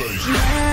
yeah